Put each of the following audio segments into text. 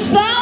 stop.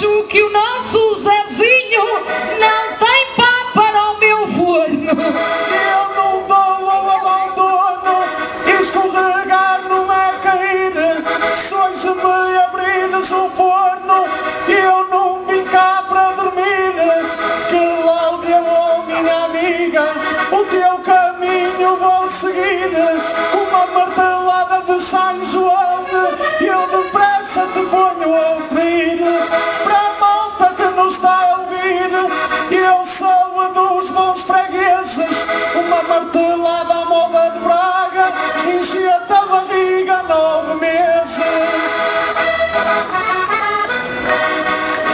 Acho que o nosso Zezinho não tem pá para o meu forno. Eu não dou ao abandono Escorregar é cair Se hoje me abrires o forno Eu não vim cá para dormir. Cláudia, oh minha amiga O teu caminho vou seguir. Com uma martelada de São João Eu depressa te ponho a martelada à moda de Braga Enchia-te a barriga nove meses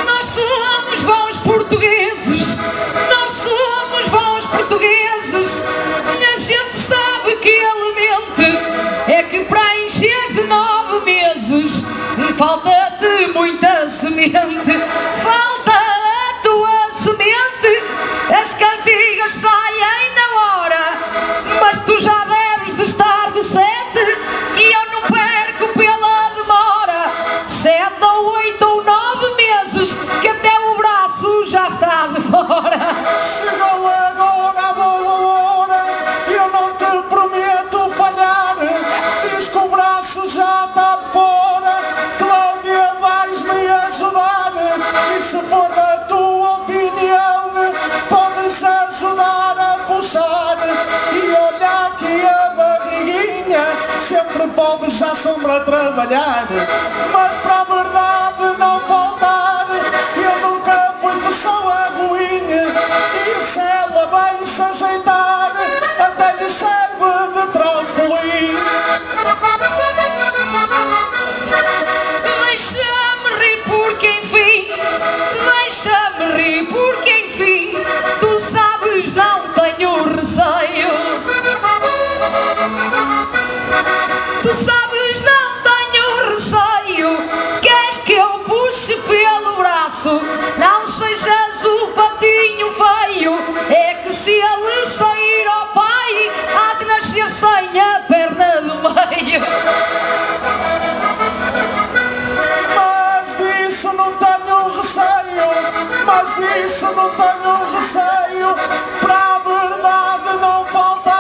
Nós somos bons portugueses, nós somos bons portugueses. A gente sabe que elemente é que para encher de nove meses falta-te muita semente, Sempre podes à sombra trabalhar Mas para a verdade não faltar. Eu nunca fui pessoa ruim E se ela bem se ajeitar se ele sair ao pai, há de nascer sem a perna do meio. Mas disso não tenho receio Mas disso não tenho receio Para a verdade não faltar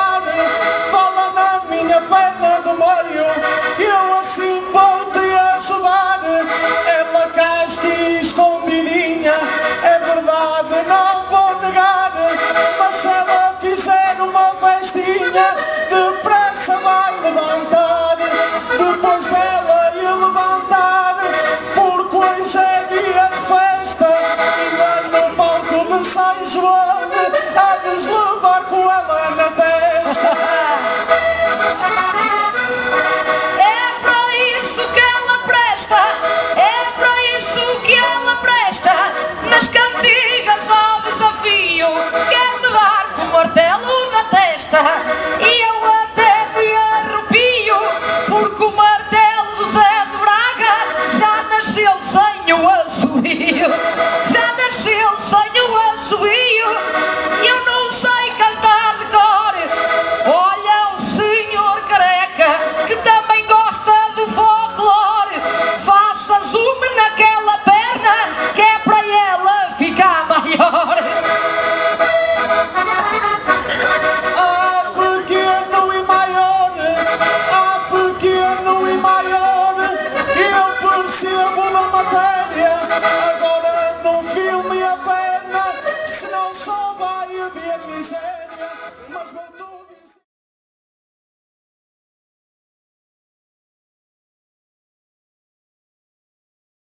fizer uma festinha Depressa vai levantar. Depois dela ir levantar Porque hoje é dia de festa. E lá no palco de São João Há de levar com ela na testa e bien mis